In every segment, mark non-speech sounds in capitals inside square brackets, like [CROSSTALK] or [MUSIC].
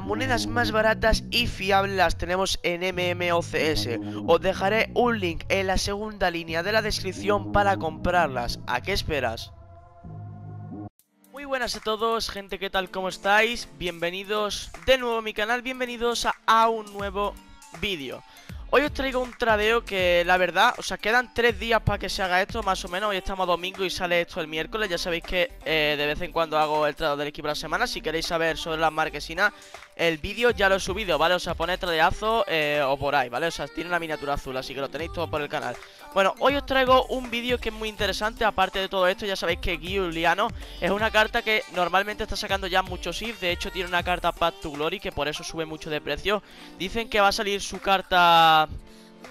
monedas más baratas y fiables las tenemos en MMOCS. Os dejaré un link en la segunda línea de la descripción para comprarlas. ¿A qué esperas? Muy buenas a todos, gente, ¿qué tal? ¿Cómo estáis? Bienvenidos de nuevo a mi canal, bienvenidos a, a un nuevo vídeo. Hoy os traigo un tradeo que la verdad, o sea, quedan tres días para que se haga esto, más o menos. Hoy estamos domingo y sale esto el miércoles. Ya sabéis que eh, de vez en cuando hago el tradeo del equipo de la semana. Si queréis saber sobre las marquesinas, el vídeo ya lo he subido, ¿vale? O sea, poned tradeazo eh, o por ahí, ¿vale? O sea, tiene una miniatura azul, así que lo tenéis todo por el canal. Bueno, hoy os traigo un vídeo que es muy interesante, aparte de todo esto, ya sabéis que Giuliano es una carta que normalmente está sacando ya muchos if, de hecho tiene una carta Path to Glory que por eso sube mucho de precio. Dicen que va a salir su carta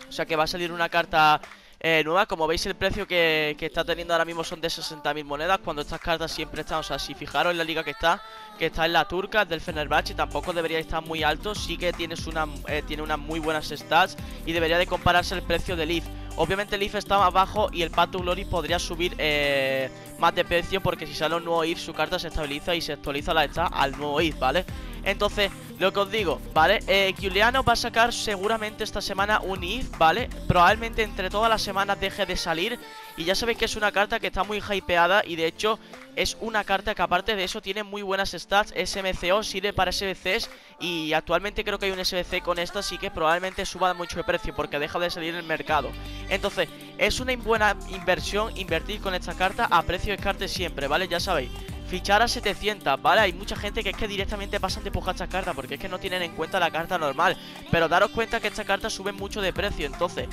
o sea que va a salir una carta eh, nueva. Como veis el precio que, está teniendo ahora mismo son de 60.000 monedas. Cuando estas cartas siempre están, o sea, si fijaros en la liga que está, que está en la turca del Fenerbahce, tampoco debería estar muy alto. Sí que tienes una, eh, tiene unas muy buenas stats y debería de compararse el precio del IF. Obviamente el IF está más bajo y el Path to Glory podría subir eh, más de precio porque si sale un nuevo IF su carta se estabiliza y se actualiza la está al nuevo IF, ¿vale? Entonces, lo que os digo, ¿vale? Eh, Giuliano va a sacar seguramente esta semana un IF, ¿vale? Probablemente entre todas las semanas deje de salir Y ya sabéis que es una carta que está muy hypeada Y de hecho es una carta que aparte de eso tiene muy buenas stats SMCO, sirve para SBCs Y actualmente creo que hay un SBC con esta Así que probablemente suba mucho de precio porque deja de salir en el mercado Entonces, es una buena inversión invertir con esta carta a precio de carta siempre, ¿vale? Ya sabéis Fichar a 700, ¿vale? Hay mucha gente que es que directamente pasan de pujar esta carta Porque es que no tienen en cuenta la carta normal Pero daros cuenta que esta carta sube mucho de precio Entonces,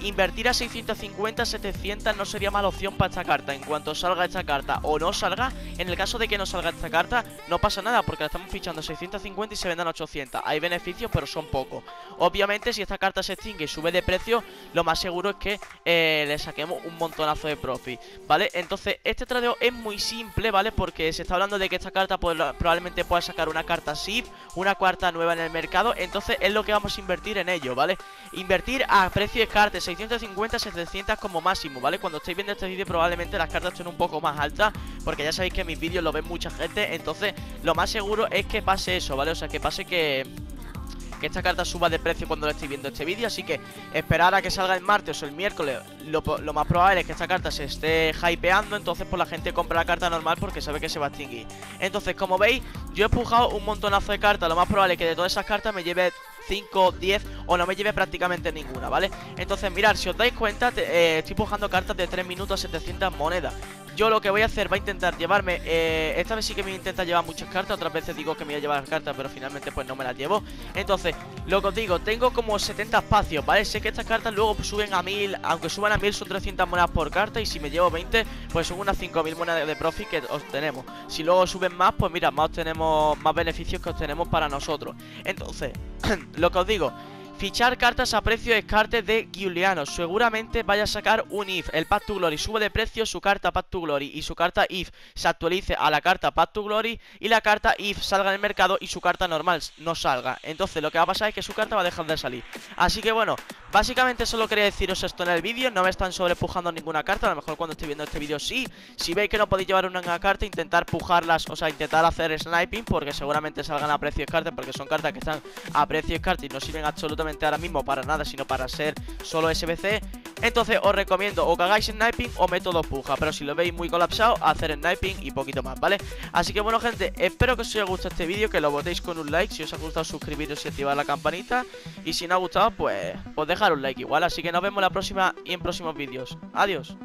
invertir a 650, 700 no sería mala opción para esta carta En cuanto salga esta carta o no salga En el caso de que no salga esta carta No pasa nada porque la estamos fichando a 650 y se vendan 800 Hay beneficios pero son pocos Obviamente si esta carta se extingue y sube de precio Lo más seguro es que eh, le saquemos un montonazo de profit ¿Vale? Entonces este tradeo es muy simple, ¿vale? Porque se está hablando de que esta carta probablemente pueda sacar una carta SIP Una carta nueva en el mercado Entonces es lo que vamos a invertir en ello, ¿vale? Invertir a precio de cartas 650, 700 como máximo, ¿vale? Cuando estéis viendo este vídeo probablemente las cartas estén un poco más altas Porque ya sabéis que mis vídeos lo ven mucha gente Entonces lo más seguro es que pase eso, ¿vale? O sea, que pase que que esta carta suba de precio cuando lo estéis viendo este vídeo Así que esperar a que salga el martes o el miércoles lo, más probable es que esta carta se esté hypeando Entonces pues la gente compra la carta normal porque sabe que se va a extinguir Entonces como veis yo he empujado un montonazo de cartas Lo más probable es que de todas esas cartas me lleve 5, 10 o no me lleve prácticamente ninguna, ¿vale? Entonces, mirad, si os dais cuenta, eh, estoy pujando cartas de 3 minutos a 700 monedas yo lo que voy a hacer va a intentar llevarme eh, Esta vez sí que me intenta llevar muchas cartas Otras veces digo que me voy a llevar cartas Pero finalmente pues no me las llevo. Entonces, lo que os digo, tengo como 70 espacios, ¿vale? Sé que estas cartas luego suben a 1000 Aunque suban a 1000 son 300 monedas por carta Y si me llevo 20, pues son unas 5000 monedas de profit que obtenemos. Si luego suben más, pues mira, más obtenemos Más beneficios que obtenemos para nosotros. Entonces, [CLEARS THROAT] lo que os digo Fichar cartas a precio de cartas de Giuliano. Seguramente vaya a sacar un IF. El Path to Glory. Sube de precio Su carta Path to Glory y su carta IF se actualice a la carta Path to Glory Y la carta IF salga en el mercado y su carta normal no salga. Entonces lo que va a pasar es que su carta va a dejar de salir. Así que bueno, básicamente solo quería deciros esto en el vídeo No me están sobrepujando ninguna carta A lo mejor cuando estoy viendo este vídeo sí Si veis que no podéis llevar una carta Intentar pujarlas, o sea, intentar hacer sniping Porque seguramente salgan a precio de cartas Porque son cartas que están a precio de cartas y no sirven absolutamente ahora mismo para nada, sino para ser solo SBC. Entonces os recomiendo o que hagáis sniping o método puja Pero si lo veis muy colapsado, hacer sniping y poquito más, ¿vale? Así que bueno gente, espero que os haya gustado este vídeo Que lo votéis con un like, si os ha gustado suscribiros y activar la campanita Y si no ha gustado, pues, pues dejar un like igual Así que nos vemos la próxima y en próximos vídeos Adiós